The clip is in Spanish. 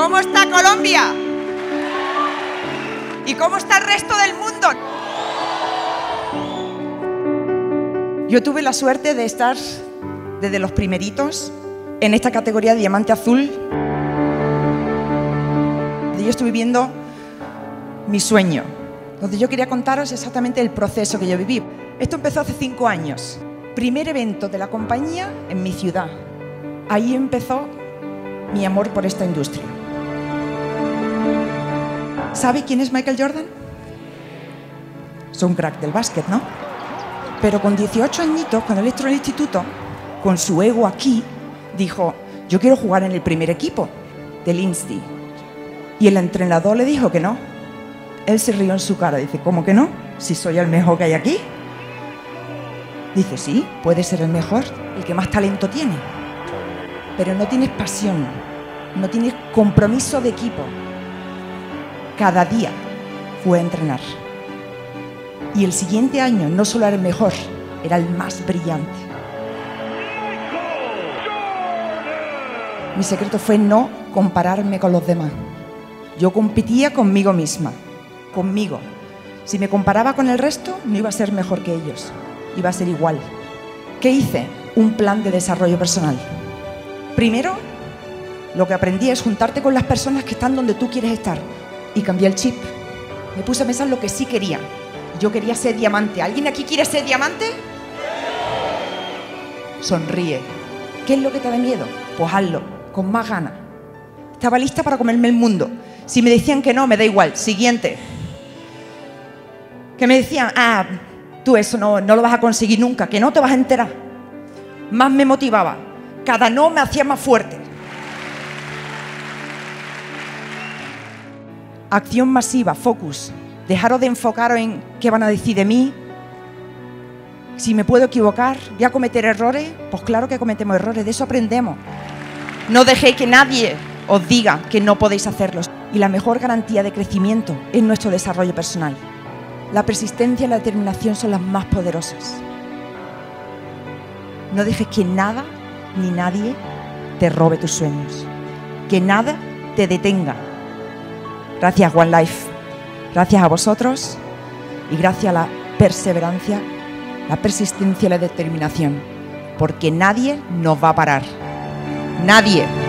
¿Cómo está Colombia? ¿Y cómo está el resto del mundo? Yo tuve la suerte de estar desde los primeritos en esta categoría de diamante azul. Yo estuve viviendo mi sueño, donde yo quería contaros exactamente el proceso que yo viví. Esto empezó hace cinco años. Primer evento de la compañía en mi ciudad. Ahí empezó mi amor por esta industria. ¿Sabe quién es Michael Jordan? Es un crack del básquet, ¿no? Pero con 18 añitos, cuando él entró en el instituto, con su ego aquí, dijo, yo quiero jugar en el primer equipo del Insti. Y el entrenador le dijo que no. Él se rió en su cara, dice, ¿cómo que no? Si soy el mejor que hay aquí. Dice, sí, puede ser el mejor, el que más talento tiene. Pero no tienes pasión, no tienes compromiso de equipo. Cada día fue a entrenar. Y el siguiente año no solo era el mejor, era el más brillante. Mi secreto fue no compararme con los demás. Yo competía conmigo misma, conmigo. Si me comparaba con el resto, no iba a ser mejor que ellos, iba a ser igual. ¿Qué hice? Un plan de desarrollo personal. Primero, lo que aprendí es juntarte con las personas que están donde tú quieres estar. Y cambié el chip. Me puse a pensar lo que sí quería. Yo quería ser diamante. ¿Alguien aquí quiere ser diamante? Sonríe. ¿Qué es lo que te da miedo? Pues hazlo, con más ganas. Estaba lista para comerme el mundo. Si me decían que no, me da igual. Siguiente. Que me decían, ah, tú eso no, no lo vas a conseguir nunca, que no te vas a enterar. Más me motivaba. Cada no me hacía más fuerte. Acción masiva, focus. Dejaros de enfocaros en qué van a decir de mí. Si me puedo equivocar, voy a cometer errores, pues claro que cometemos errores, de eso aprendemos. No dejéis que nadie os diga que no podéis hacerlos. Y la mejor garantía de crecimiento es nuestro desarrollo personal. La persistencia y la determinación son las más poderosas. No dejes que nada ni nadie te robe tus sueños. Que nada te detenga. Gracias One Life. Gracias a vosotros y gracias a la perseverancia, la persistencia y la determinación. Porque nadie nos va a parar. Nadie.